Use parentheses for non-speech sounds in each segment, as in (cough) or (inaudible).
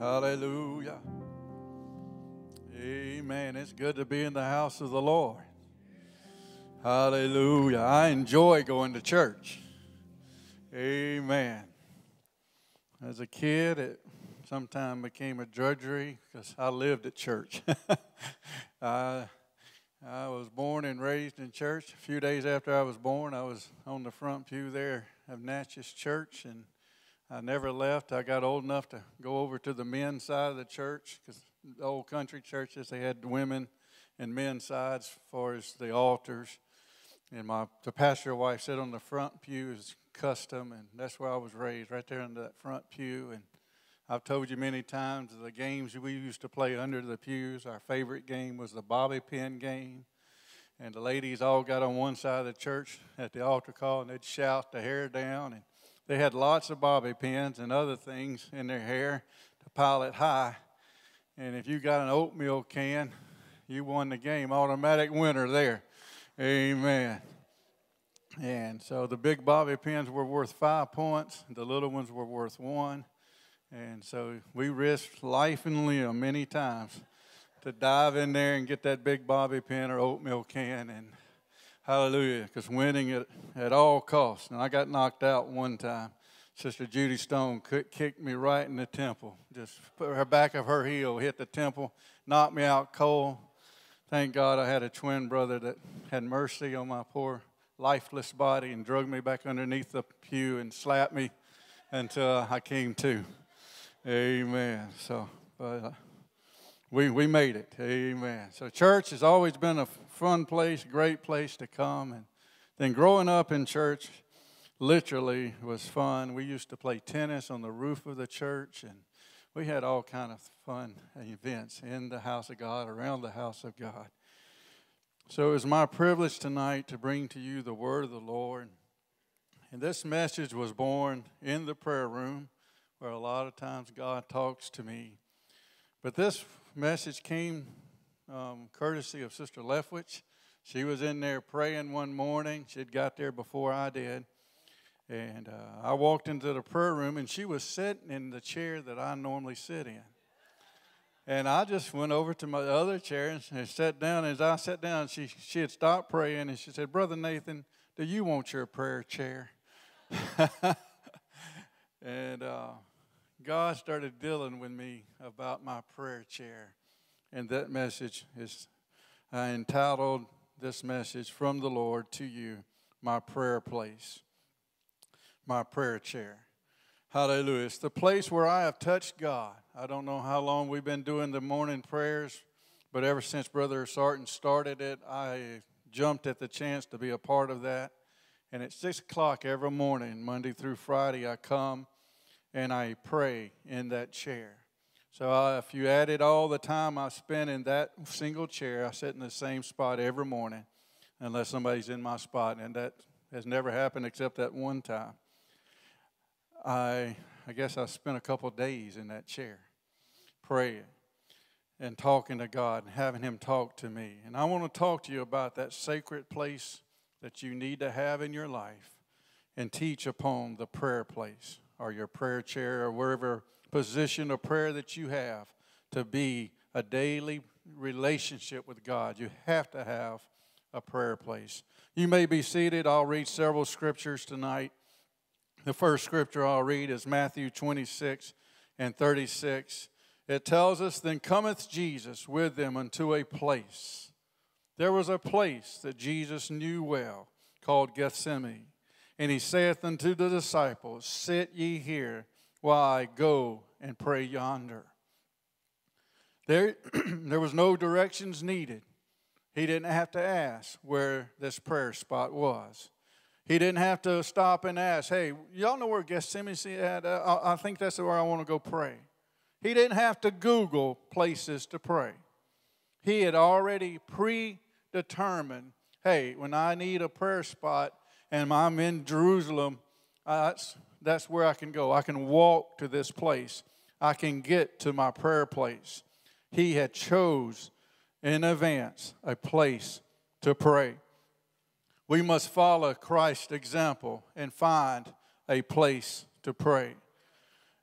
Hallelujah. Amen. It's good to be in the house of the Lord. Hallelujah. I enjoy going to church. Amen. As a kid, it sometimes became a drudgery because I lived at church. (laughs) I, I was born and raised in church. A few days after I was born, I was on the front pew there of Natchez Church, and I never left. I got old enough to go over to the men's side of the church because the old country churches they had women and men's sides as far as the altars. And my the pastor wife sat on the front pew as custom, and that's where I was raised, right there in that front pew. And I've told you many times the games we used to play under the pews. Our favorite game was the bobby pin game. And the ladies all got on one side of the church at the altar call, and they'd shout the hair down and they had lots of bobby pins and other things in their hair to pile it high. And if you got an oatmeal can, you won the game. Automatic winner there. Amen. And so the big bobby pins were worth five points, the little ones were worth one. And so we risked life and limb many times to dive in there and get that big bobby pin or oatmeal can and Hallelujah. Because winning it at all costs. And I got knocked out one time. Sister Judy Stone kicked me right in the temple. Just put her back of her heel, hit the temple, knocked me out cold. Thank God I had a twin brother that had mercy on my poor lifeless body and drug me back underneath the pew and slapped me until I came to. Amen. So, but uh, we, we made it. Amen. So, church has always been a fun place, great place to come. And then growing up in church, literally was fun. We used to play tennis on the roof of the church, and we had all kind of fun events in the house of God, around the house of God. So it was my privilege tonight to bring to you the word of the Lord. And this message was born in the prayer room, where a lot of times God talks to me. But this message came um, courtesy of Sister Leftwich. She was in there praying one morning. She'd got there before I did. And uh, I walked into the prayer room, and she was sitting in the chair that I normally sit in. And I just went over to my other chair and, and sat down. As I sat down, she, she had stopped praying, and she said, Brother Nathan, do you want your prayer chair? (laughs) and uh, God started dealing with me about my prayer chair. And that message is I entitled this message from the Lord to you, my prayer place, my prayer chair. Hallelujah. It's the place where I have touched God. I don't know how long we've been doing the morning prayers, but ever since Brother Sarton started it, I jumped at the chance to be a part of that. And at 6 o'clock every morning, Monday through Friday, I come and I pray in that chair. So uh, if you added all the time I spent in that single chair, I sit in the same spot every morning, unless somebody's in my spot, and that has never happened except that one time. I I guess I spent a couple days in that chair, praying and talking to God and having Him talk to me. And I want to talk to you about that sacred place that you need to have in your life and teach upon the prayer place or your prayer chair or wherever position of prayer that you have to be a daily relationship with God. You have to have a prayer place. You may be seated. I'll read several scriptures tonight. The first scripture I'll read is Matthew 26 and 36. It tells us, Then cometh Jesus with them unto a place. There was a place that Jesus knew well called Gethsemane. And he saith unto the disciples, Sit ye here while I go and pray yonder. There, (clears throat) there was no directions needed. He didn't have to ask where this prayer spot was. He didn't have to stop and ask, hey, y'all know where Gethsemane is at? Uh, I think that's where I want to go pray. He didn't have to Google places to pray. He had already predetermined, hey, when I need a prayer spot and I'm in Jerusalem, uh, that's that's where I can go. I can walk to this place. I can get to my prayer place. He had chose in advance a place to pray. We must follow Christ's example and find a place to pray.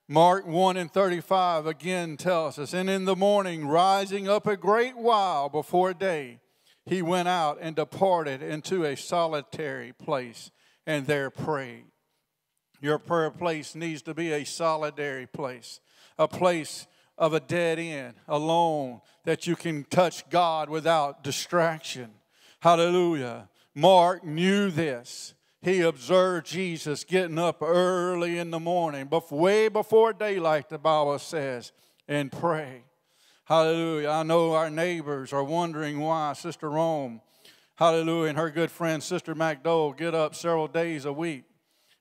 Mark 1 and 35 again tells us, And in the morning, rising up a great while before day, he went out and departed into a solitary place and there prayed. Your prayer place needs to be a solitary place, a place of a dead end, alone, that you can touch God without distraction. Hallelujah. Mark knew this. He observed Jesus getting up early in the morning, way before daylight, the Bible says, and pray. Hallelujah. I know our neighbors are wondering why Sister Rome, hallelujah, and her good friend Sister McDowell get up several days a week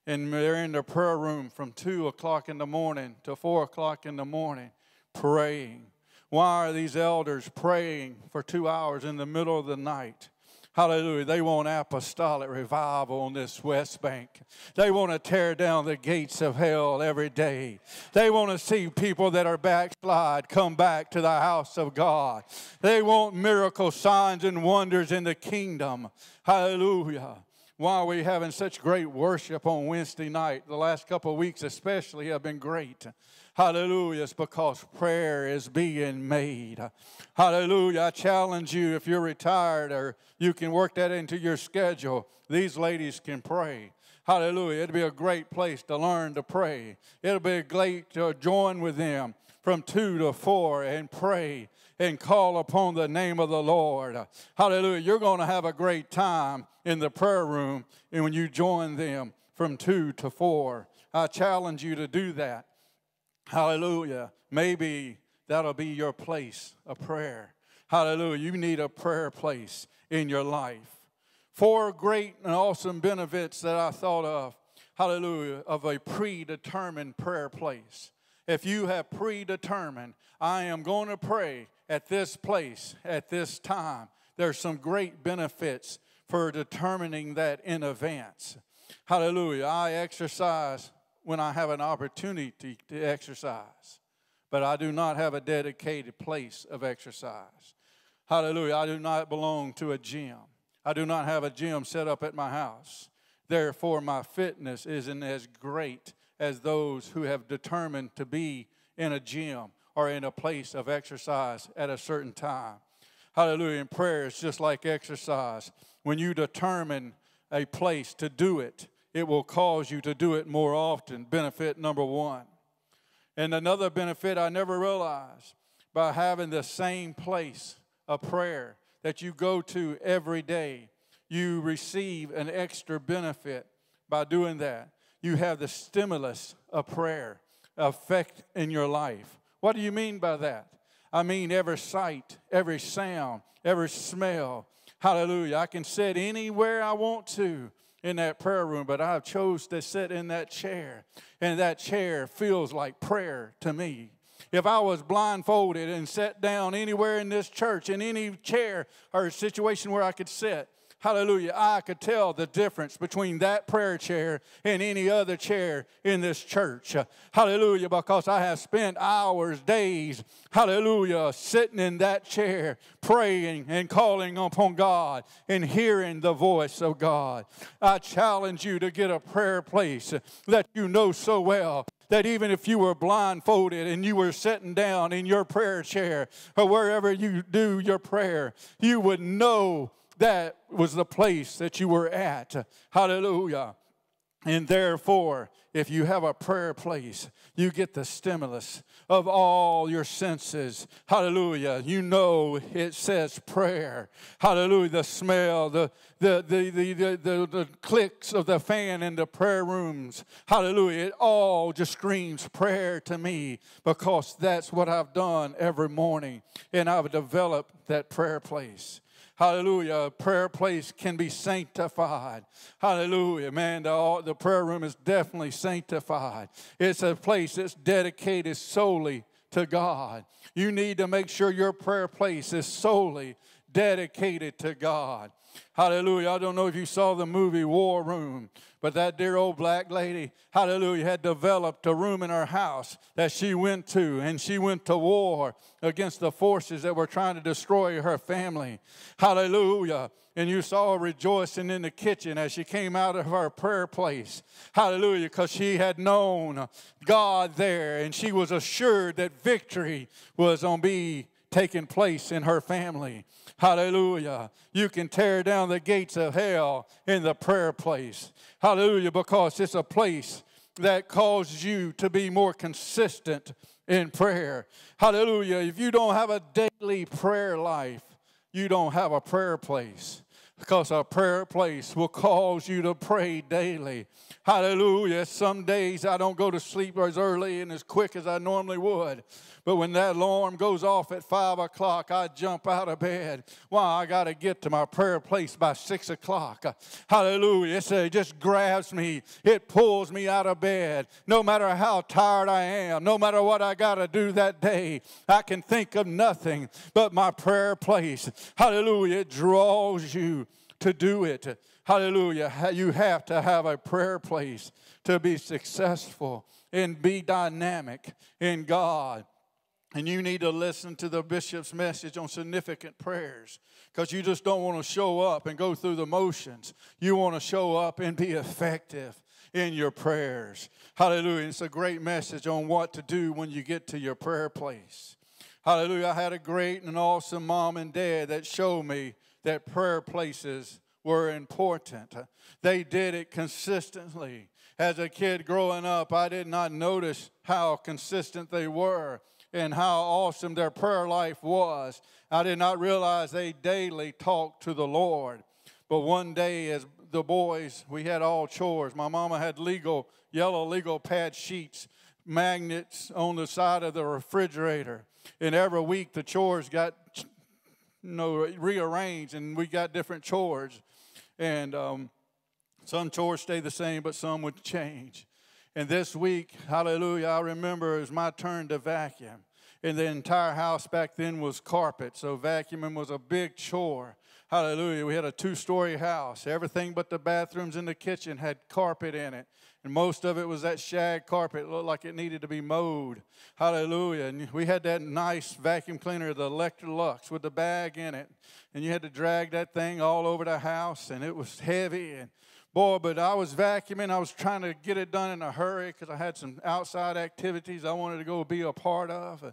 and they're in the prayer room from 2 o'clock in the morning to 4 o'clock in the morning praying. Why are these elders praying for two hours in the middle of the night? Hallelujah. They want apostolic revival on this West Bank. They want to tear down the gates of hell every day. They want to see people that are backslide come back to the house of God. They want miracle signs and wonders in the kingdom. Hallelujah. Why are we having such great worship on Wednesday night? The last couple of weeks, especially, have been great. Hallelujah. It's because prayer is being made. Hallelujah. I challenge you if you're retired or you can work that into your schedule, these ladies can pray. Hallelujah. It'll be a great place to learn to pray. It'll be great to join with them from two to four and pray and call upon the name of the Lord. Hallelujah. You're going to have a great time in the prayer room and when you join them from two to four. I challenge you to do that. Hallelujah. Maybe that'll be your place of prayer. Hallelujah. You need a prayer place in your life. Four great and awesome benefits that I thought of, hallelujah, of a predetermined prayer place. If you have predetermined, I am going to pray at this place at this time, there's some great benefits for determining that in advance. Hallelujah. I exercise when I have an opportunity to exercise, but I do not have a dedicated place of exercise. Hallelujah. I do not belong to a gym. I do not have a gym set up at my house. Therefore, my fitness isn't as great as those who have determined to be in a gym or in a place of exercise at a certain time. Hallelujah. And prayer is just like exercise. When you determine a place to do it, it will cause you to do it more often. Benefit number one. And another benefit I never realized by having the same place of prayer that you go to every day, you receive an extra benefit by doing that. You have the stimulus of prayer effect in your life. What do you mean by that? I mean every sight, every sound, every smell. Hallelujah. I can sit anywhere I want to in that prayer room, but I've chose to sit in that chair, and that chair feels like prayer to me. If I was blindfolded and sat down anywhere in this church, in any chair or situation where I could sit, hallelujah, I could tell the difference between that prayer chair and any other chair in this church. Hallelujah, because I have spent hours, days, hallelujah, sitting in that chair, praying and calling upon God and hearing the voice of God. I challenge you to get a prayer place that you know so well that even if you were blindfolded and you were sitting down in your prayer chair or wherever you do your prayer, you would know that was the place that you were at. Hallelujah. And therefore, if you have a prayer place, you get the stimulus of all your senses. Hallelujah. You know it says prayer. Hallelujah. The smell, the, the, the, the, the, the, clicks of the fan in the prayer rooms. Hallelujah. It all just screams prayer to me because that's what I've done every morning. And I've developed that prayer place. Hallelujah. Prayer place can be sanctified. Hallelujah. Man, the, the prayer room is definitely sanctified. It's a place that's dedicated solely to God. You need to make sure your prayer place is solely dedicated to God. Hallelujah. I don't know if you saw the movie War Room, but that dear old black lady, hallelujah, had developed a room in her house that she went to, and she went to war against the forces that were trying to destroy her family. Hallelujah. And you saw her rejoicing in the kitchen as she came out of her prayer place. Hallelujah, because she had known God there, and she was assured that victory was on be taking place in her family. Hallelujah. You can tear down the gates of hell in the prayer place. Hallelujah, because it's a place that causes you to be more consistent in prayer. Hallelujah. If you don't have a daily prayer life, you don't have a prayer place because a prayer place will cause you to pray daily. Hallelujah. Some days I don't go to sleep as early and as quick as I normally would. But when that alarm goes off at five o'clock, I jump out of bed. Why? I got to get to my prayer place by six o'clock. Hallelujah. it just grabs me, it pulls me out of bed. No matter how tired I am, no matter what I got to do that day, I can think of nothing but my prayer place. Hallelujah. It draws you to do it. Hallelujah. You have to have a prayer place to be successful and be dynamic in God. And you need to listen to the bishop's message on significant prayers because you just don't want to show up and go through the motions. You want to show up and be effective in your prayers. Hallelujah. It's a great message on what to do when you get to your prayer place. Hallelujah. I had a great and awesome mom and dad that showed me that prayer places were important. They did it consistently. As a kid growing up, I did not notice how consistent they were and how awesome their prayer life was. I did not realize they daily talked to the Lord. But one day, as the boys, we had all chores. My mama had legal, yellow legal pad sheets, magnets on the side of the refrigerator. And every week the chores got you know, rearranged and we got different chores. And um, some chores stay the same, but some would change. And this week, hallelujah, I remember it was my turn to vacuum. And the entire house back then was carpet, so vacuuming was a big chore. Hallelujah. We had a two story house. Everything but the bathrooms and the kitchen had carpet in it. And most of it was that shag carpet. It looked like it needed to be mowed. Hallelujah. And we had that nice vacuum cleaner, the Electrolux, with the bag in it. And you had to drag that thing all over the house, and it was heavy. And Boy, but I was vacuuming. I was trying to get it done in a hurry because I had some outside activities I wanted to go be a part of.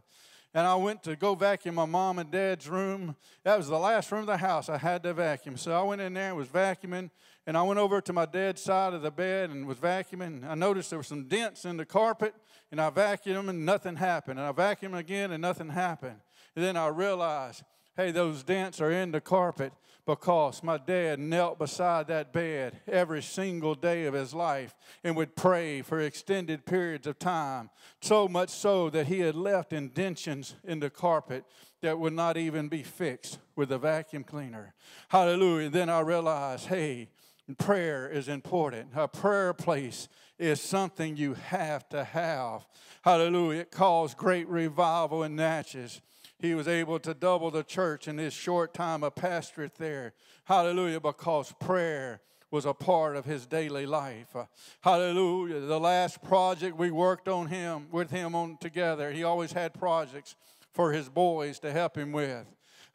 And I went to go vacuum my mom and dad's room. That was the last room of the house I had to vacuum. So I went in there and was vacuuming. And I went over to my dad's side of the bed and was vacuuming. I noticed there were some dents in the carpet. And I vacuumed them and nothing happened. And I vacuumed again and nothing happened. And then I realized, hey, those dents are in the carpet because my dad knelt beside that bed every single day of his life and would pray for extended periods of time. So much so that he had left indentions in the carpet that would not even be fixed with a vacuum cleaner. Hallelujah. Then I realized, hey, prayer is important. A prayer place is something you have to have. Hallelujah. It caused great revival in Natchez he was able to double the church in his short time of pastorate there. Hallelujah, because prayer was a part of his daily life. Uh, hallelujah. The last project we worked on him with him on together, he always had projects for his boys to help him with.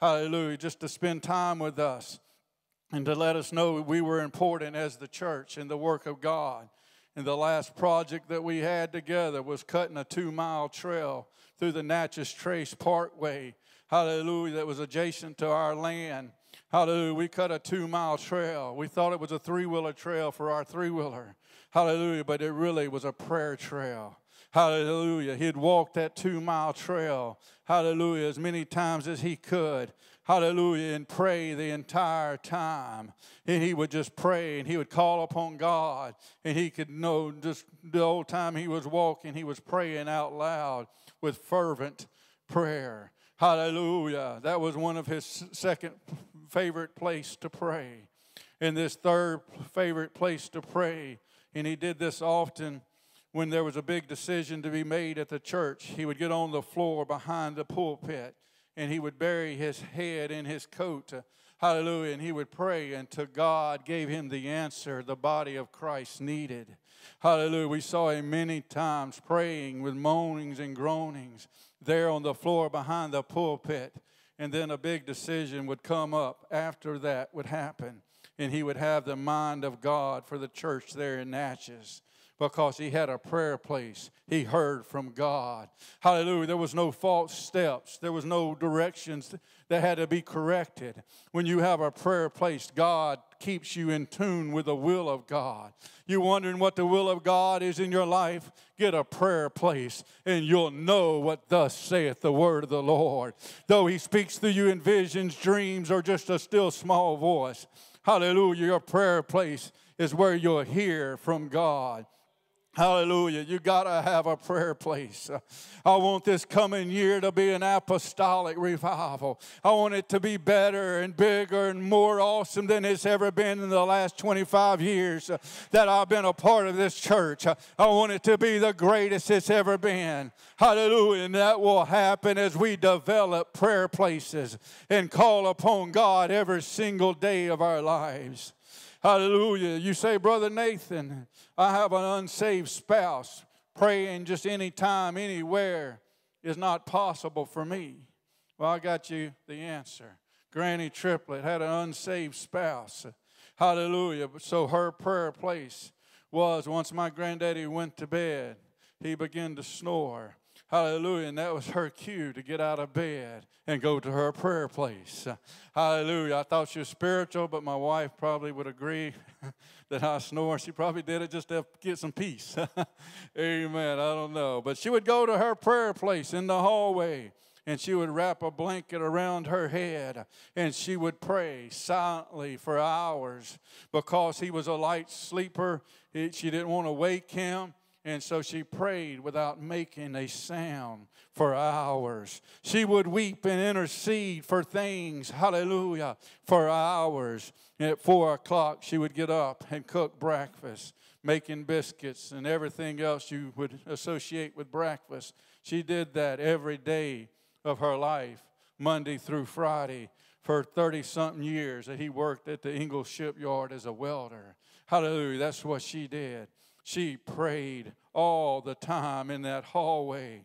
Hallelujah. Just to spend time with us and to let us know we were important as the church in the work of God. And the last project that we had together was cutting a two mile trail through the Natchez Trace Parkway. Hallelujah, that was adjacent to our land. Hallelujah, we cut a two mile trail. We thought it was a three wheeler trail for our three wheeler. Hallelujah, but it really was a prayer trail. Hallelujah. He'd walk that two mile trail. Hallelujah. As many times as he could hallelujah, and pray the entire time. And he would just pray and he would call upon God. And he could know just the whole time he was walking, he was praying out loud with fervent prayer. Hallelujah. That was one of his second favorite place to pray. And this third favorite place to pray, and he did this often when there was a big decision to be made at the church. He would get on the floor behind the pulpit and he would bury his head in his coat. Hallelujah. And he would pray until God gave him the answer the body of Christ needed. Hallelujah. We saw him many times praying with moanings and groanings there on the floor behind the pulpit. And then a big decision would come up after that would happen. And he would have the mind of God for the church there in Natchez because he had a prayer place. He heard from God. Hallelujah. There was no false steps, there was no directions that had to be corrected. When you have a prayer place, God keeps you in tune with the will of God. You wondering what the will of God is in your life? Get a prayer place and you'll know what thus saith the word of the Lord. Though he speaks to you in visions, dreams, or just a still small voice. Hallelujah. Your prayer place is where you'll hear from God. Hallelujah. You got to have a prayer place. I want this coming year to be an apostolic revival. I want it to be better and bigger and more awesome than it's ever been in the last 25 years that I've been a part of this church. I want it to be the greatest it's ever been. Hallelujah. And that will happen as we develop prayer places and call upon God every single day of our lives. Hallelujah. You say, Brother Nathan, I have an unsaved spouse. Praying just anytime, anywhere is not possible for me. Well, I got you the answer. Granny Triplett had an unsaved spouse. Hallelujah. So her prayer place was once my granddaddy went to bed, he began to snore. Hallelujah. And that was her cue to get out of bed and go to her prayer place. Hallelujah. I thought she was spiritual, but my wife probably would agree (laughs) that I snore. She probably did it just to get some peace. (laughs) Amen. I don't know. But she would go to her prayer place in the hallway and she would wrap a blanket around her head and she would pray silently for hours because he was a light sleeper. She didn't want to wake him. And so she prayed without making a sound for hours. She would weep and intercede for things, hallelujah, for hours. And at four o'clock, she would get up and cook breakfast, making biscuits and everything else you would associate with breakfast. She did that every day of her life, Monday through Friday, for 30 something years that he worked at the Ingalls shipyard as a welder. Hallelujah, that's what she did. She prayed all the time in that hallway.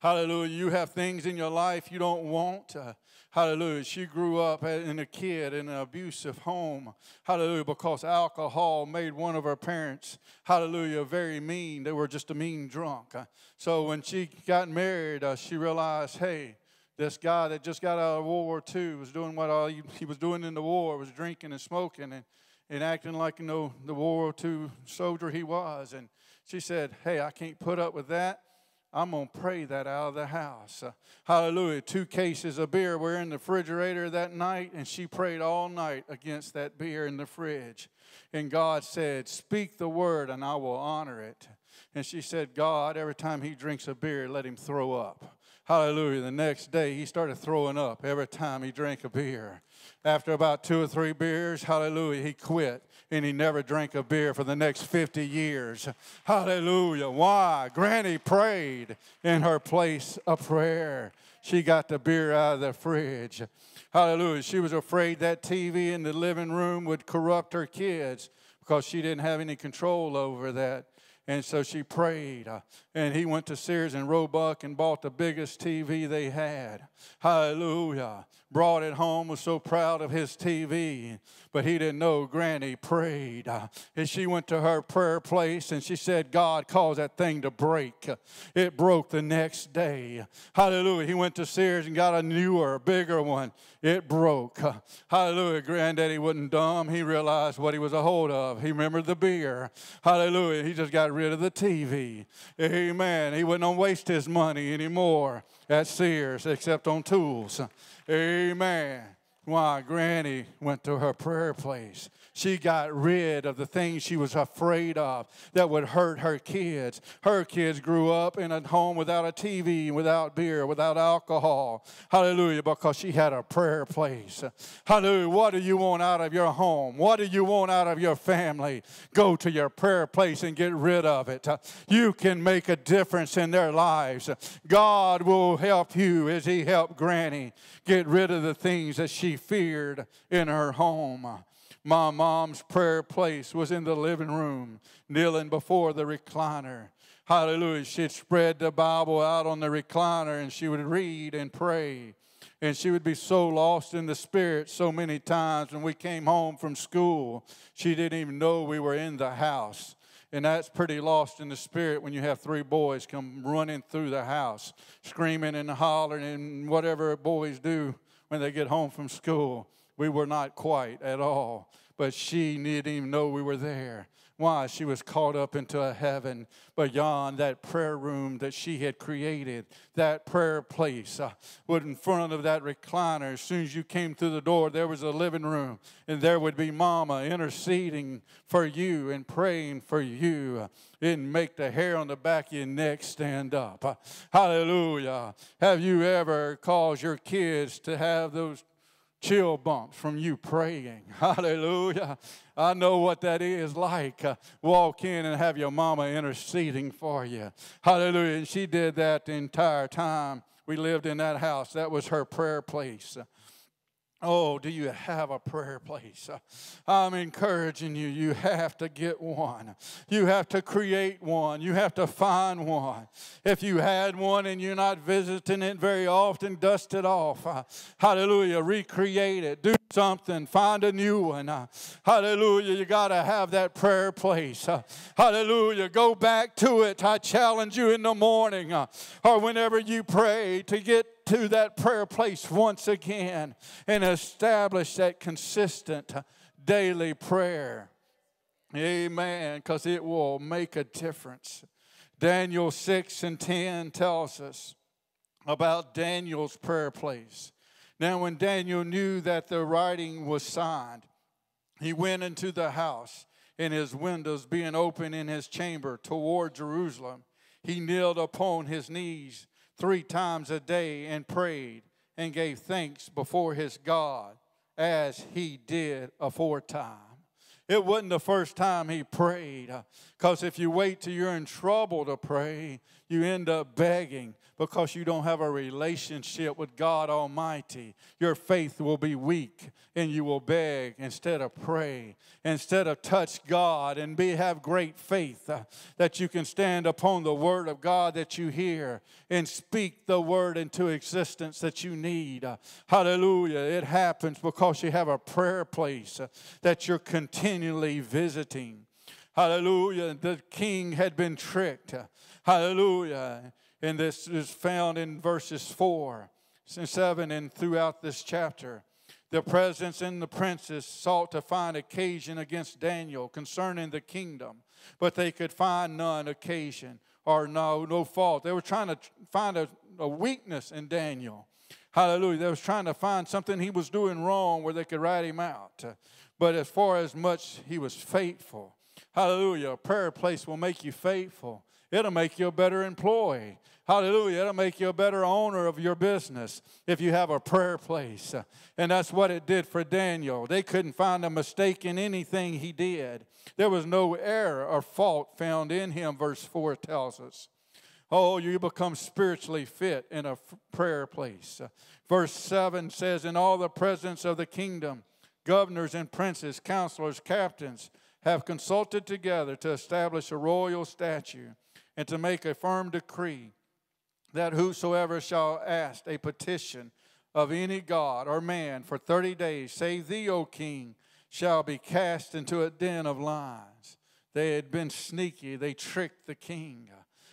Hallelujah. You have things in your life you don't want. Uh, hallelujah. She grew up in a kid in an abusive home. Hallelujah. Because alcohol made one of her parents, hallelujah, very mean. They were just a mean drunk. Uh, so when she got married, uh, she realized, hey, this guy that just got out of World War II was doing what all he, he was doing in the war, was drinking and smoking. And and acting like you know the World War II soldier he was. And she said, "Hey, I can't put up with that. I'm gonna pray that out of the house." Uh, hallelujah! Two cases of beer were in the refrigerator that night, and she prayed all night against that beer in the fridge. And God said, "Speak the word, and I will honor it." And she said, "God, every time he drinks a beer, let him throw up." Hallelujah. The next day, he started throwing up every time he drank a beer. After about two or three beers, hallelujah, he quit and he never drank a beer for the next 50 years. Hallelujah. Why? Granny prayed in her place of prayer. She got the beer out of the fridge. Hallelujah. She was afraid that TV in the living room would corrupt her kids because she didn't have any control over that. And so she prayed. And he went to Sears and Roebuck and bought the biggest TV they had. Hallelujah. Brought it home, was so proud of his TV. But he didn't know Granny prayed. And she went to her prayer place and she said, God caused that thing to break. It broke the next day. Hallelujah. He went to Sears and got a newer, bigger one. It broke. Hallelujah. Granddaddy wasn't dumb. He realized what he was a hold of. He remembered the beer. Hallelujah. He just got rid of the TV. Amen. He wouldn't waste his money anymore at Sears except on tools. Amen. Why, Granny went to her prayer place she got rid of the things she was afraid of that would hurt her kids. Her kids grew up in a home without a TV, without beer, without alcohol. Hallelujah, because she had a prayer place. Hallelujah. What do you want out of your home? What do you want out of your family? Go to your prayer place and get rid of it. You can make a difference in their lives. God will help you as He helped Granny get rid of the things that she feared in her home. My mom's prayer place was in the living room, kneeling before the recliner. Hallelujah. She'd spread the Bible out on the recliner and she would read and pray. And she would be so lost in the spirit so many times when we came home from school, she didn't even know we were in the house. And that's pretty lost in the spirit when you have three boys come running through the house, screaming and hollering and whatever boys do when they get home from school. We were not quite at all, but she didn't even know we were there. Why? She was caught up into a heaven beyond that prayer room that she had created, that prayer place. Uh, in front of that recliner, as soon as you came through the door, there was a living room, and there would be Mama interceding for you and praying for you. It'd make the hair on the back of your neck stand up. Uh, hallelujah. Have you ever caused your kids to have those chill bumps from you praying. (laughs) Hallelujah. I know what that is like. Uh, walk in and have your mama interceding for you. Hallelujah. And she did that the entire time we lived in that house. That was her prayer place. Oh, do you have a prayer place? Uh, I'm encouraging you. You have to get one. You have to create one. You have to find one. If you had one and you're not visiting it very often, dust it off. Uh, hallelujah. Recreate it. Do something. Find a new one. Uh, hallelujah. You got to have that prayer place. Hallelujah. Go back to it. I challenge you in the morning or whenever you pray to get to that prayer place once again and establish that consistent daily prayer. Amen. Because it will make a difference. Daniel 6 and 10 tells us about Daniel's prayer place. Now, when Daniel knew that the writing was signed, he went into the house, and his windows being open in his chamber toward Jerusalem, he kneeled upon his knees three times a day and prayed and gave thanks before his God as he did aforetime. It wasn't the first time he prayed, because if you wait till you're in trouble to pray, you end up begging because you don't have a relationship with God Almighty. Your faith will be weak and you will beg instead of pray, instead of touch God and be have great faith uh, that you can stand upon the word of God that you hear and speak the word into existence that you need. Uh, hallelujah. It happens because you have a prayer place uh, that you're continually visiting. Hallelujah. The king had been tricked. Hallelujah. And this is found in verses 4 and 7 and throughout this chapter. The presidents and the princes sought to find occasion against Daniel concerning the kingdom, but they could find none occasion or no, no fault. They were trying to find a, a weakness in Daniel. Hallelujah. They was trying to find something he was doing wrong where they could write him out. But as far as much he was faithful. Hallelujah. A prayer place will make you faithful. It'll make you a better employee. Hallelujah. It'll make you a better owner of your business if you have a prayer place. And that's what it did for Daniel. They couldn't find a mistake in anything he did, there was no error or fault found in him, verse 4 tells us. Oh, you become spiritually fit in a prayer place. Verse 7 says, In all the presence of the kingdom, governors and princes, counselors, captains have consulted together to establish a royal statute and to make a firm decree that whosoever shall ask a petition of any god or man for 30 days, save thee, O king, shall be cast into a den of lions. They had been sneaky, they tricked the king.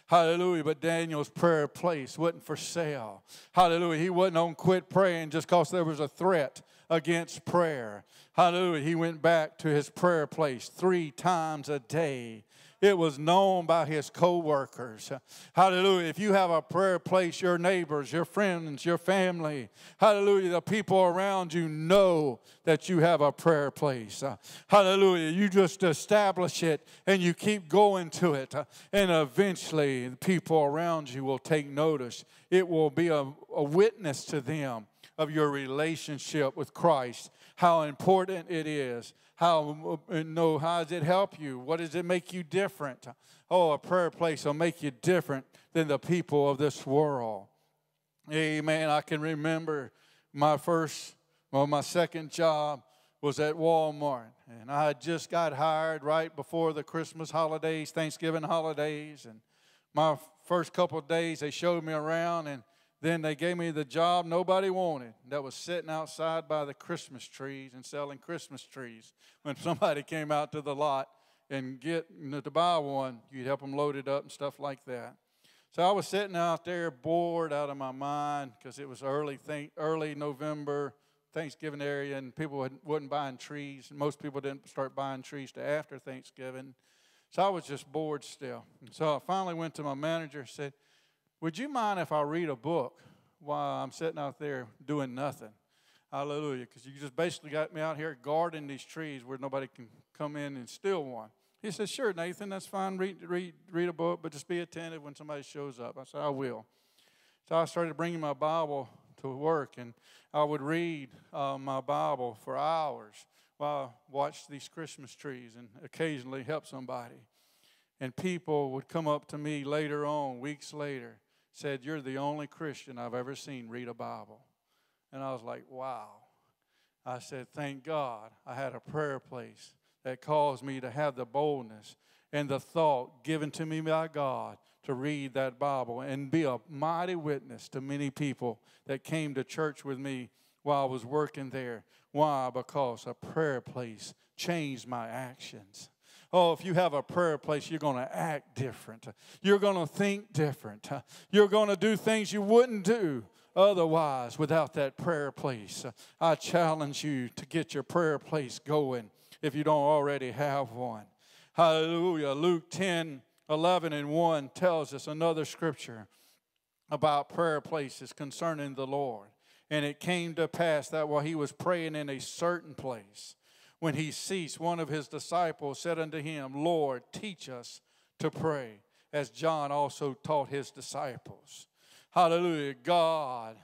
Hallelujah. But Daniel's prayer place wasn't for sale. Hallelujah. He wasn't on quit praying just because there was a threat against prayer. Hallelujah. He went back to his prayer place three times a day it was known by his co workers. Hallelujah. If you have a prayer place, your neighbors, your friends, your family, hallelujah, the people around you know that you have a prayer place. Hallelujah. You just establish it and you keep going to it. And eventually, the people around you will take notice. It will be a, a witness to them of your relationship with Christ, how important it is. How no how does it help you? What does it make you different? Oh a prayer place will make you different than the people of this world. Amen. I can remember my first Well, my second job was at Walmart, and I just got hired right before the Christmas holidays, Thanksgiving holidays, and my first couple of days they showed me around, and then they gave me the job nobody wanted. That was sitting outside by the Christmas trees and selling Christmas trees. When (laughs) somebody came out to the lot and get to buy one, you'd help them load it up and stuff like that. So I was sitting out there bored out of my mind because it was early, think, early November, Thanksgiving area, and people wasn't buying trees. Most people didn't start buying trees to after Thanksgiving. So I was just bored still. So I finally went to my manager and said, Would you mind if I read a book while I'm sitting out there doing nothing? Hallelujah. Because you just basically got me out here guarding these trees where nobody can come in and steal one. He said, Sure, Nathan, that's fine. Read, read, read a book, but just be attentive when somebody shows up. I said, I will. So I started bringing my Bible to work, and I would read uh, my Bible for hours while I watched these Christmas trees and occasionally help somebody. And people would come up to me later on, weeks later, said, You're the only Christian I've ever seen read a Bible. And I was like, Wow. I said, Thank God I had a prayer place that caused me to have the boldness and the thought given to me by God to read that Bible and be a mighty witness to many people that came to church with me while I was working there. Why? Because a prayer place changed my actions. Oh, if you have a prayer place, you're going to act different. You're going to think different. You're going to do things you wouldn't do otherwise without that prayer place. I challenge you to get your prayer place going if you don't already have one. Hallelujah. Luke 10 11 and 1 tells us another scripture about prayer places concerning the Lord. And it came to pass that while he was praying in a certain place, when he ceased, one of his disciples said unto him, Lord, teach us to pray, as John also taught his disciples. Hallelujah. God,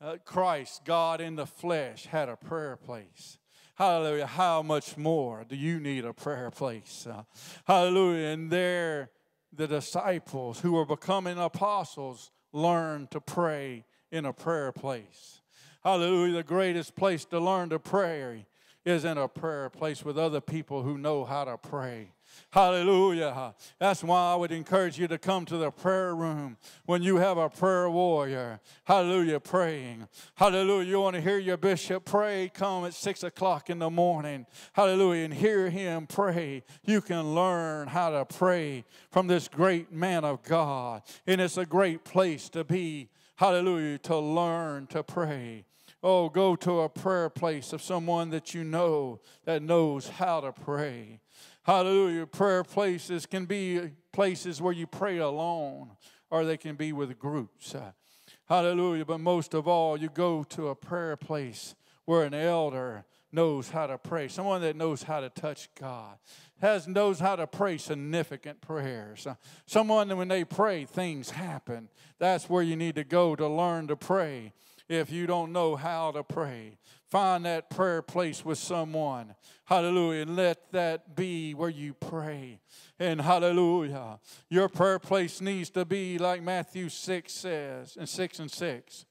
uh, Christ, God in the flesh, had a prayer place. Hallelujah. How much more do you need a prayer place? Uh, hallelujah. And there, the disciples who were becoming apostles learned to pray in a prayer place. Hallelujah. The greatest place to learn to pray is in a prayer place with other people who know how to pray. Hallelujah. That's why I would encourage you to come to the prayer room when you have a prayer warrior. Hallelujah, praying. Hallelujah. You want to hear your bishop pray? Come at six o'clock in the morning. Hallelujah. And hear him pray. You can learn how to pray from this great man of God. And it's a great place to be. Hallelujah. To learn to pray. Oh, go to a prayer place of someone that you know that knows how to pray. Hallelujah. Prayer places can be places where you pray alone or they can be with groups. Hallelujah. But most of all, you go to a prayer place where an elder knows how to pray, someone that knows how to touch God, has knows how to pray significant prayers. Someone that when they pray, things happen. That's where you need to go to learn to pray if you don't know how to pray. Find that prayer place with someone. Hallelujah. And let that be where you pray. And hallelujah. Your prayer place needs to be like Matthew 6 says, and 6 and 6.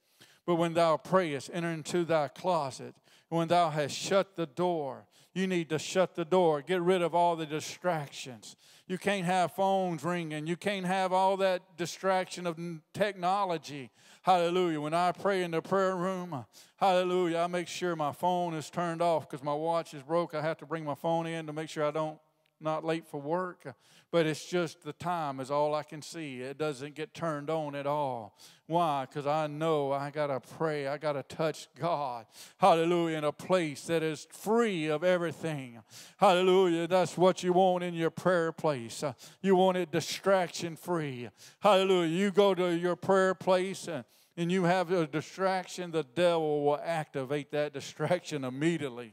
But when thou prayest, enter into thy closet. When thou hast shut the door, you need to shut the door. Get rid of all the distractions. You can't have phones ringing. You can't have all that distraction of technology. Hallelujah. When I pray in the prayer room, hallelujah, I make sure my phone is turned off because my watch is broke. I have to bring my phone in to make sure I don't not late for work, but it's just the time is all I can see. It doesn't get turned on at all. Why? Because I know I got to pray. I got to touch God. Hallelujah. In a place that is free of everything. Hallelujah. That's what you want in your prayer place. You want it distraction free. Hallelujah. You go to your prayer place and and you have a distraction, the devil will activate that distraction immediately.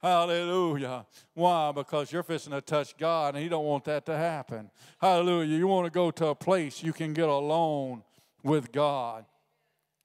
Hallelujah. Why? Because you're fixing to touch God and He don't want that to happen. Hallelujah. You want to go to a place you can get alone with God.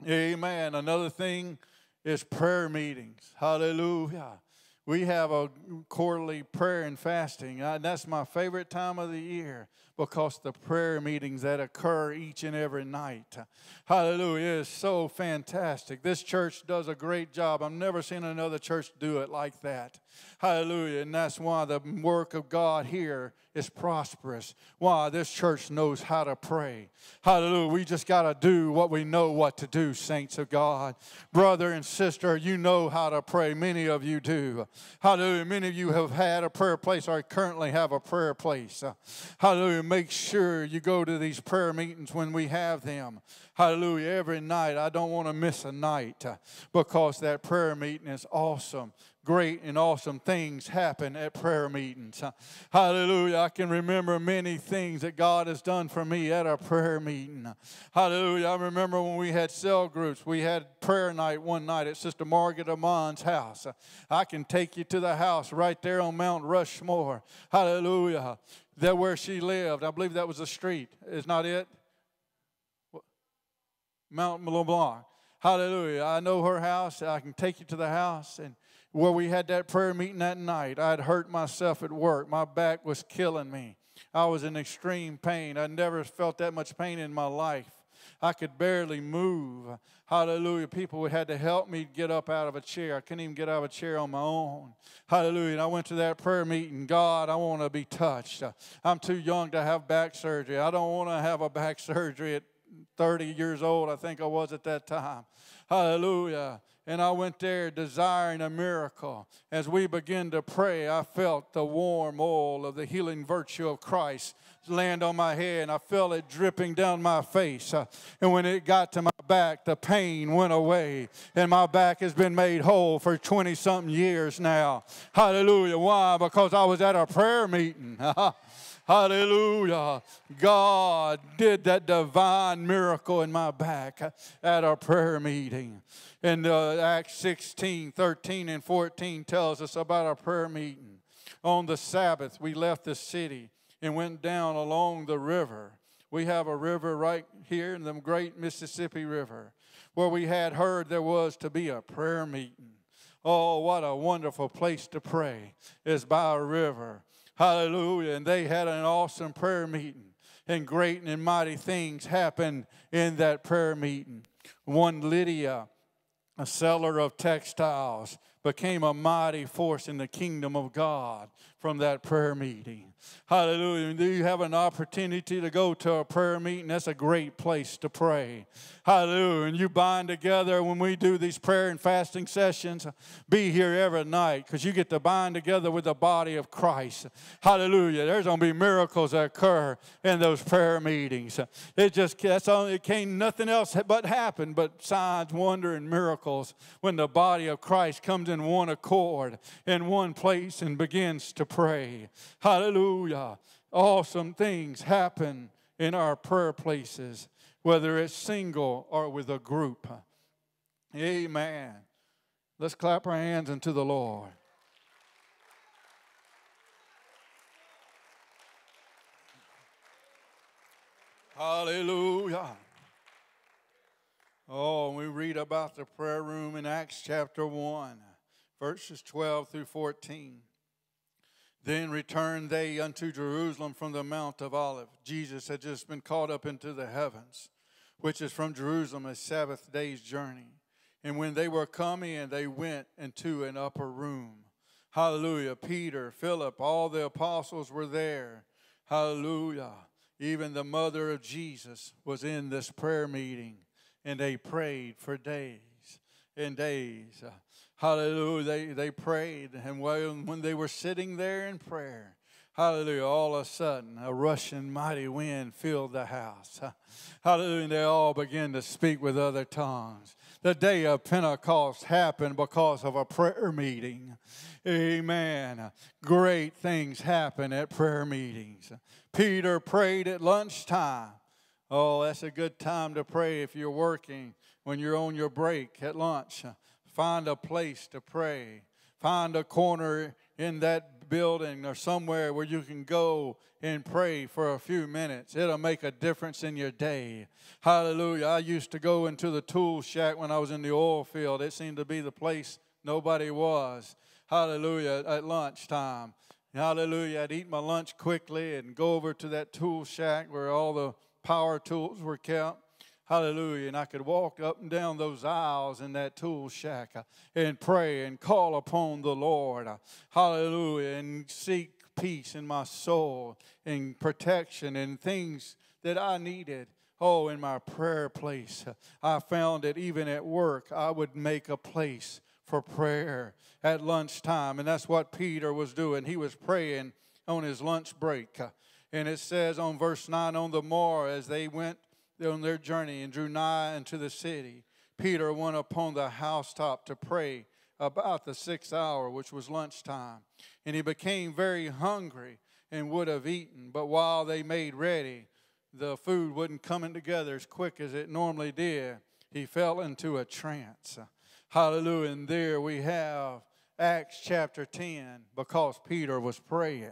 Amen. Another thing is prayer meetings. Hallelujah. We have a quarterly prayer and fasting. That's my favorite time of the year because the prayer meetings that occur each and every night. Hallelujah. is so fantastic. This church does a great job. I've never seen another church do it like that. Hallelujah. And that's why the work of God here is prosperous. Why? This church knows how to pray. Hallelujah. We just got to do what we know what to do, saints of God. Brother and sister, you know how to pray. Many of you do. Hallelujah. Many of you have had a prayer place or currently have a prayer place. Hallelujah. Make sure you go to these prayer meetings when we have them. Hallelujah. Every night. I don't want to miss a night uh, because that prayer meeting is awesome great and awesome things happen at prayer meetings. Uh, hallelujah. I can remember many things that God has done for me at a prayer meeting. Hallelujah. I remember when we had cell groups, we had prayer night one night at Sister Margaret Amon's house. I can take you to the house right there on Mount Rushmore. Hallelujah. There where she lived. I believe that was a street. Is not it? Mount LeBlanc. Hallelujah. I know her house. I can take you to the house and where we had that prayer meeting that night. I had hurt myself at work. My back was killing me. I was in extreme pain. I never felt that much pain in my life. I could barely move. Hallelujah. People had to help me get up out of a chair. I couldn't even get out of a chair on my own. Hallelujah. And I went to that prayer meeting. God, I want to be touched. I'm too young to have back surgery. I don't want to have a back surgery at 30 years old, I think I was at that time. Hallelujah. And I went there desiring a miracle. As we began to pray, I felt the warm oil of the healing virtue of Christ land on my head, and I felt it dripping down my face. Uh, and when it got to my back, the pain went away, and my back has been made whole for 20 something years now. Hallelujah. Why? Because I was at a prayer meeting. (laughs) Hallelujah. God did that divine miracle in my back at our prayer meeting. And uh, Acts 16, 13, and 14 tells us about our prayer meeting. On the Sabbath, we left the city and went down along the river. We have a river right here in the great Mississippi River where we had heard there was to be a prayer meeting. Oh, what a wonderful place to pray is by a river. Hallelujah. And they had an awesome prayer meeting. And great and mighty things happened in that prayer meeting. One Lydia, a seller of textiles, became a mighty force in the kingdom of God from that prayer meeting. Hallelujah. Do you have an opportunity to go to a prayer meeting? That's a great place to pray. Hallelujah. And you bind together when we do these prayer and fasting sessions. Be here every night because you get to bind together with the body of Christ. Hallelujah. There's going to be miracles that occur in those prayer meetings. It just, that's only, it can't nothing else but happen but signs, wonder, and miracles when the body of Christ comes in one accord in one place and begins to pray. Hallelujah. Awesome things happen in our prayer places, whether it's single or with a group. Amen. Let's clap our hands unto the Lord. Hallelujah. Oh, we read about the prayer room in Acts chapter 1, verses 12 through 14. Then returned they unto Jerusalem from the Mount of Olives. Jesus had just been caught up into the heavens, which is from Jerusalem a Sabbath day's journey. And when they were coming, and they went into an upper room. Hallelujah. Peter, Philip, all the apostles were there. Hallelujah. Even the mother of Jesus was in this prayer meeting, and they prayed for days and days. Hallelujah. They, they prayed. And when they were sitting there in prayer, hallelujah, all of a sudden a rushing mighty wind filled the house. (laughs) Hallelujah. And they all began to speak with other tongues. The day of Pentecost happened because of a prayer meeting. Amen. Great things happen at prayer meetings. Peter prayed at lunchtime. Oh, that's a good time to pray if you're working, when you're on your break at lunch. Find a place to pray. Find a corner in that building or somewhere where you can go and pray for a few minutes. It'll make a difference in your day. Hallelujah. I used to go into the tool shack when I was in the oil field. It seemed to be the place nobody was. Hallelujah. At lunchtime. Hallelujah. I'd eat my lunch quickly and go over to that tool shack where all the power tools were kept. Hallelujah. And I could walk up and down those aisles in that tool shack uh, and pray and call upon the Lord. Uh, hallelujah. And seek peace in my soul and protection and things that I needed. Oh, in my prayer place. Uh, I found that even at work, I would make a place for prayer at lunchtime. And that's what Peter was doing. He was praying on his lunch break. And it says on verse 9 on the morrow, as they went on their journey and drew nigh unto the city, Peter went upon the housetop to pray about the sixth hour, which was lunchtime. And he became very hungry and would have eaten. But while they made ready, the food wasn't coming together as quick as it normally did. He fell into a trance. Hallelujah. And there we have Acts chapter 10 because Peter was praying.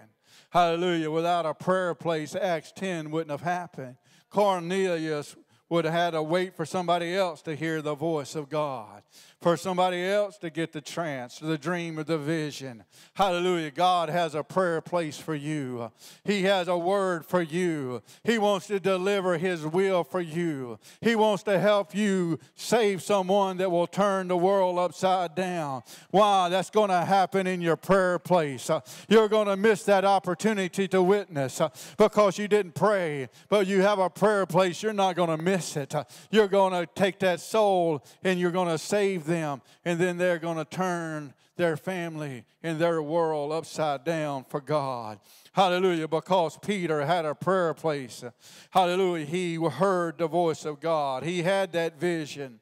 Hallelujah. Without a prayer place, Acts 10 wouldn't have happened. Cornelius would have had to wait for somebody else to hear the voice of God for somebody else to get the trance, the dream, or the vision. Hallelujah. God has a prayer place for you, He has a word for you. He wants to deliver His will for you. He wants to help you save someone that will turn the world upside down. Why? That's going to happen in your prayer place. You're going to miss that opportunity to witness because you didn't pray, but you have a prayer place. You're not going to miss it. You're going to take that soul and you're going to save them, and then they're going to turn their family and their world upside down for God. Hallelujah. Because Peter had a prayer place. Hallelujah. He heard the voice of God, he had that vision.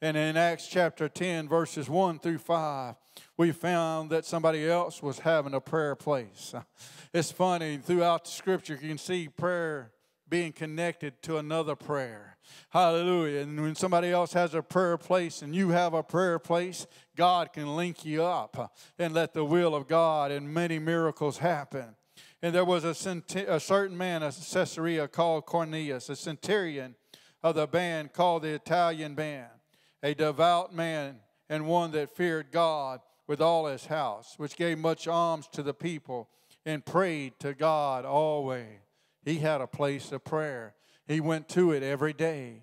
And in Acts chapter 10, verses 1 through 5, we found that somebody else was having a prayer place. It's funny, throughout the scripture, you can see prayer being connected to another prayer. Hallelujah. And when somebody else has a prayer place and you have a prayer place, God can link you up and let the will of God and many miracles happen. And there was a, a certain man, a Caesarea called Cornelius, a centurion of the band called the Italian band, a devout man and one that feared God with all his house, which gave much alms to the people and prayed to God always. He had a place of prayer. He went to it every day.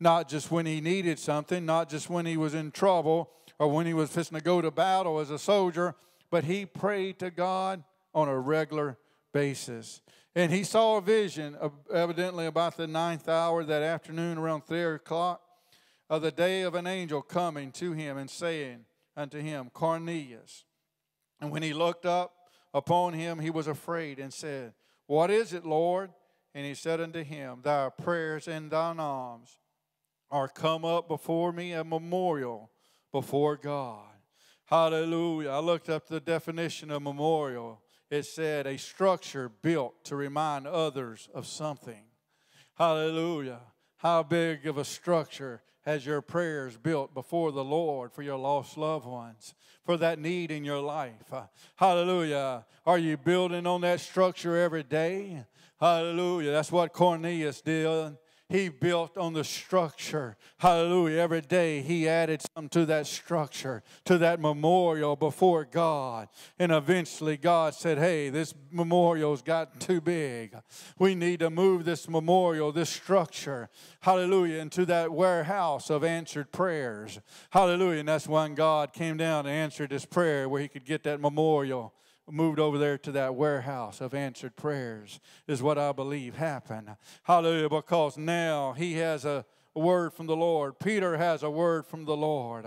Not just when he needed something, not just when he was in trouble or when he was fixing to go to battle as a soldier, but he prayed to God on a regular basis. And he saw a vision, evidently about the ninth hour that afternoon, around three o'clock, of the day of an angel coming to him and saying unto him, Cornelius. And when he looked up upon him, he was afraid and said, What is it, Lord? And he said unto him, Thy prayers and thine alms are come up before me a memorial before God. Hallelujah. I looked up the definition of memorial. It said a structure built to remind others of something. Hallelujah. How big of a structure has your prayers built before the Lord for your lost loved ones, for that need in your life? Hallelujah. Are you building on that structure every day? Hallelujah. That's what Cornelius did. He built on the structure. Hallelujah. Every day he added something to that structure, to that memorial before God. And eventually God said, Hey, this memorial's gotten too big. We need to move this memorial, this structure, hallelujah, into that warehouse of answered prayers. Hallelujah. And that's when God came down and answered his prayer where he could get that memorial moved over there to that warehouse of answered prayers, is what I believe happened. Hallelujah, because now he has a word from the Lord. Peter has a word from the Lord.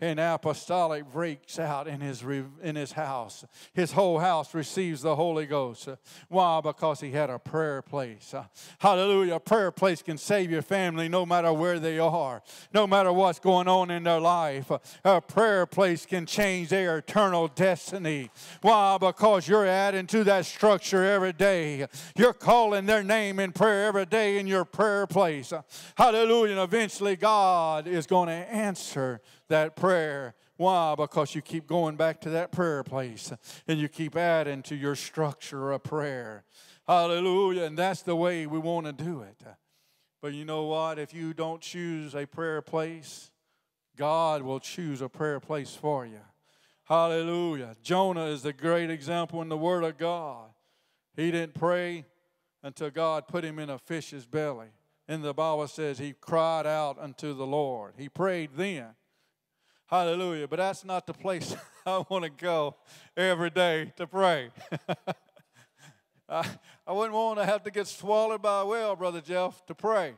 An apostolic breaks out in his, in his house. His whole house receives the Holy Ghost. Uh, why? Because he had a prayer place. Uh, hallelujah. A prayer place can save your family no matter where they are, no matter what's going on in their life. A prayer place can change their eternal destiny. Why? Because you're adding to that structure every day. You're calling their name in prayer every day in your prayer place. Hallelujah and eventually God is going to answer that prayer. Why? Because you keep going back to that prayer place and you keep adding to your structure of prayer. Hallelujah. And that's the way we want to do it. But you know what? If you don't choose a prayer place, God will choose a prayer place for you. Hallelujah. Jonah is the great example in the Word of God. He didn't pray until God put him in a fish's belly. And the Bible says he cried out unto the Lord. He prayed then. Hallelujah. But that's not the place (laughs) I want to go every day to pray. (laughs) I, I wouldn't want to have to get swallowed by a whale, Brother Jeff, to pray.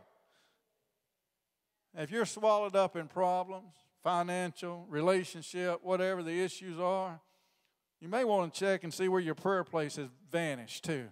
If you're swallowed up in problems, financial, relationship, whatever the issues are, you may want to check and see where your prayer place has vanished too.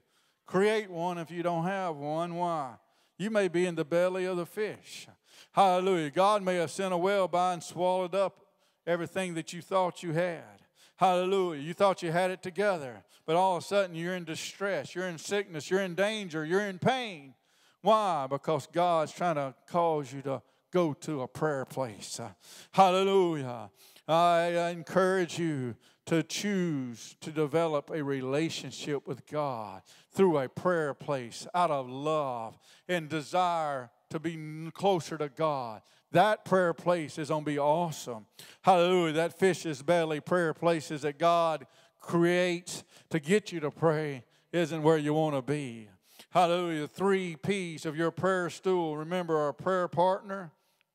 Create one if you don't have one. Why? You may be in the belly of the fish. Hallelujah. God may have sent a whale by and swallowed up everything that you thought you had. Hallelujah. You thought you had it together, but all of a sudden you're in distress, you're in sickness, you're in danger, you're in pain. Why? Because God's trying to cause you to go to a prayer place. Hallelujah. I encourage you to choose to develop a relationship with God through a prayer place out of love and desire to be closer to God. That prayer place is going to be awesome. Hallelujah. That fish's belly prayer places that God creates to get you to pray isn't where you want to be. Hallelujah. Three P's of your prayer stool. Remember, a prayer partner,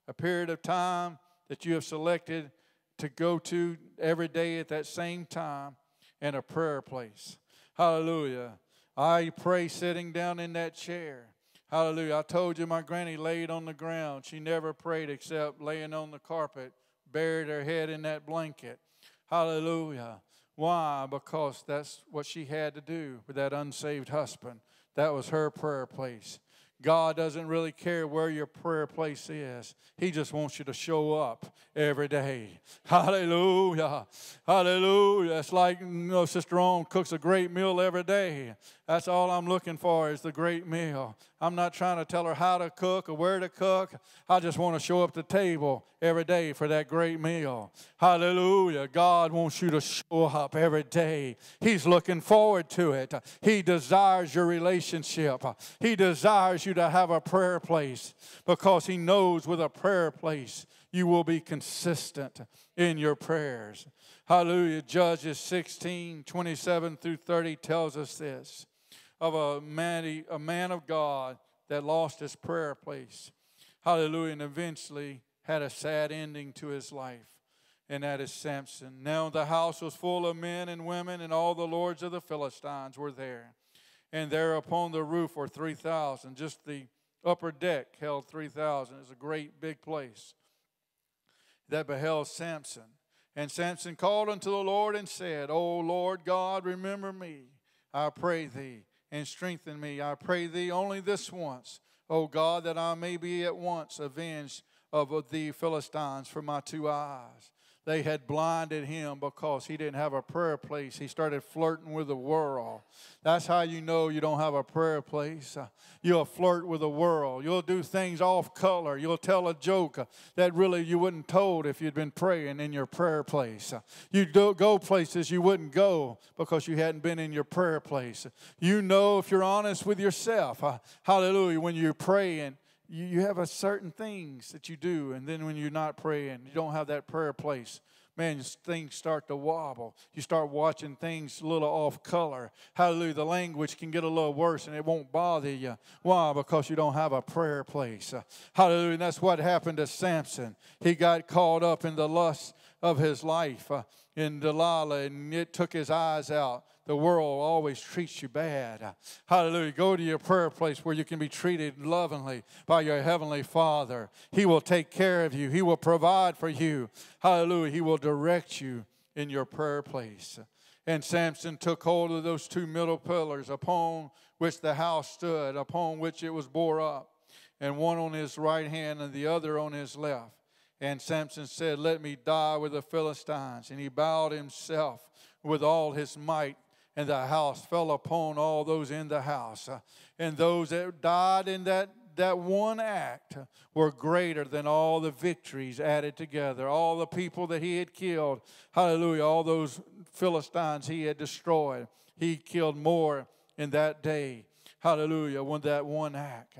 a period of time that you have selected to go to every day at that same time, and a prayer place. Hallelujah. I pray sitting down in that chair. Hallelujah. I told you my granny laid on the ground. She never prayed except laying on the carpet, buried her head in that blanket. Hallelujah. Why? Because that's what she had to do with that unsaved husband. That was her prayer place. God doesn't really care where your prayer place is. He just wants you to show up every day. Hallelujah. Hallelujah. It's like you know, Sister On cooks a great meal every day. That's all I'm looking for is the great meal. I'm not trying to tell her how to cook or where to cook. I just want to show up the table every day for that great meal. Hallelujah. God wants you to show up every day. He's looking forward to it. He desires your relationship. He desires you to have a prayer place because He knows with a prayer place you will be consistent in your prayers. Hallelujah. Judges 16 27 through 30 tells us this of a man, a man of God that lost his prayer place. Hallelujah. And eventually had a sad ending to his life. And that is Samson. Now the house was full of men and women, and all the lords of the Philistines were there. And there upon the roof were 3,000. Just the upper deck held 3,000. It's a great big place that beheld Samson. And Samson called unto the Lord and said, O Lord God, remember me, I pray thee, and strengthen me. I pray thee only this once, O God, that I may be at once avenged of the Philistines for my two eyes they had blinded him because he didn't have a prayer place. He started flirting with the world. That's how you know you don't have a prayer place. You'll flirt with the world. You'll do things off color. You'll tell a joke that really you wouldn't told if you'd been praying in your prayer place. You go places you wouldn't go because you hadn't been in your prayer place. You know if you're honest with yourself. Hallelujah. When you're praying you, you have a certain things that you do, and then when you're not praying, you don't have that prayer place man, things start to wobble. You start watching things a little off color. Hallelujah. The language can get a little worse and it won't bother you. Why? Because you don't have a prayer place. Hallelujah. And that's what happened to Samson. He got caught up in the lust of his life uh, in Delilah, and it took his eyes out the world always treats you bad. Hallelujah. Go to your prayer place where you can be treated lovingly by your heavenly Father. He will take care of you, He will provide for you. Hallelujah. He will direct you in your prayer place. And Samson took hold of those two middle pillars upon which the house stood, upon which it was bore up, and one on his right hand and the other on his left. And Samson said, Let me die with the Philistines. And he bowed himself with all his might and the house fell upon all those in the house. And those that died in that, that one act were greater than all the victories added together. All the people that he had killed, hallelujah, all those Philistines he had destroyed. He killed more in that day, hallelujah, When that one act.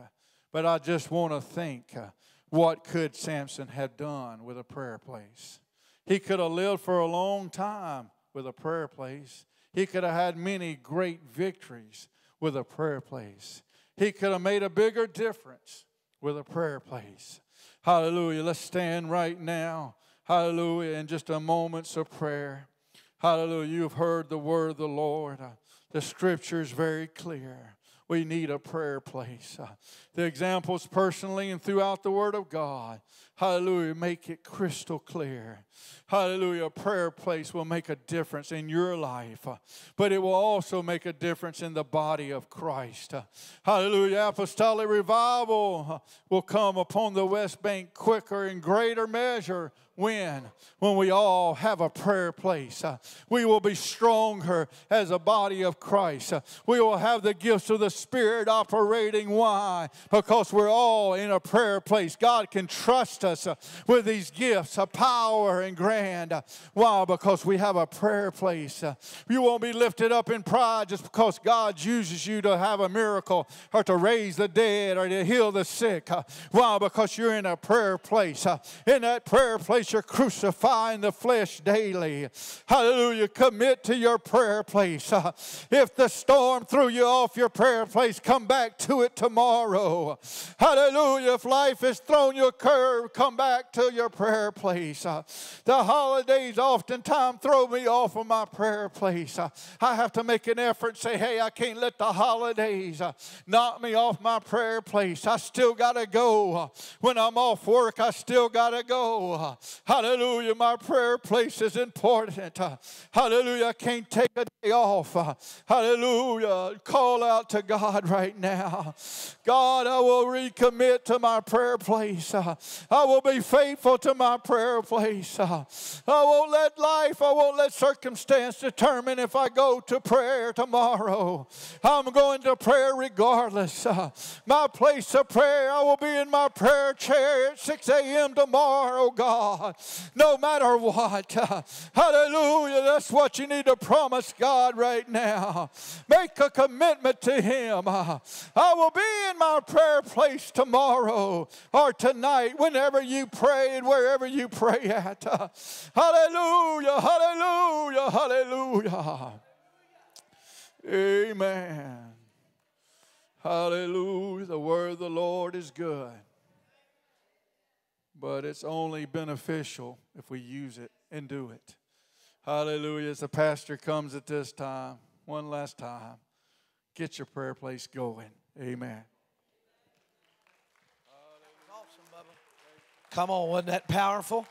But I just want to think uh, what could Samson have done with a prayer place? He could have lived for a long time with a prayer place. He could have had many great victories with a prayer place. He could have made a bigger difference with a prayer place. Hallelujah. Let's stand right now. Hallelujah. In just a moments of prayer. Hallelujah. You've heard the word of the Lord. The scripture is very clear. We need a prayer place. Uh, the examples personally and throughout the Word of God. Hallelujah. Make it crystal clear. Hallelujah. A prayer place will make a difference in your life, uh, but it will also make a difference in the body of Christ. Uh, hallelujah. Apostolic revival will come upon the West Bank quicker in greater measure when? When we all have a prayer place. Uh, we will be stronger as a body of Christ. Uh, we will have the gifts of the Spirit operating. Why? Because we're all in a prayer place. God can trust us uh, with these gifts of power and grand. Why? Because we have a prayer place. You won't be lifted up in pride just because God uses you to have a miracle or to raise the dead or to heal the sick. Why? Because you're in a prayer place. In that prayer place, place you're crucifying the flesh daily. Hallelujah. Commit to your prayer place. Uh, if the storm threw you off your prayer place, come back to it tomorrow. Hallelujah. If life has thrown you a curve, come back to your prayer place. Uh, the holidays oftentimes throw me off of my prayer place. Uh, I have to make an effort say, hey, I can't let the holidays knock me off my prayer place. I still got to go. When I'm off work, I still got to go. Hallelujah. My prayer place is important. Hallelujah. I can't take a day off. Hallelujah. Call out to God right now. God, I will recommit to my prayer place. I will be faithful to my prayer place. I won't let life, I won't let circumstance determine if I go to prayer tomorrow. I'm going to prayer regardless. My place of prayer, I will be in my prayer chair at 6 a.m. tomorrow, God. God, no matter what. Hallelujah. That's what you need to promise God right now. Make a commitment to Him. I will be in my prayer place tomorrow or tonight, whenever you pray and wherever you pray at. Hallelujah. Hallelujah. Hallelujah. Amen. Hallelujah. The word of the Lord is good but it's only beneficial if we use it and do it. Hallelujah. As the pastor comes at this time, one last time, get your prayer place going. Amen. Come on, wasn't that powerful?